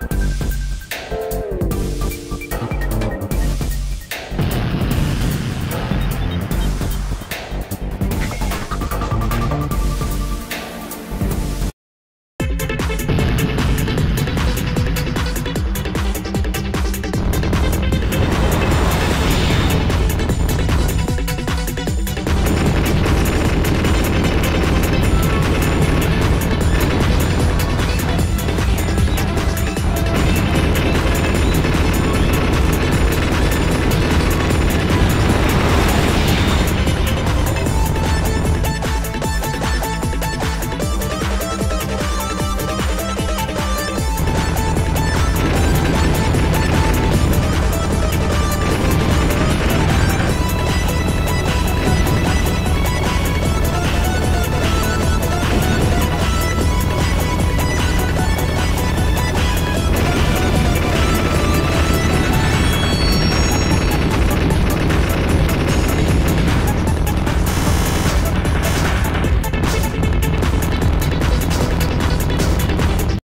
Bye.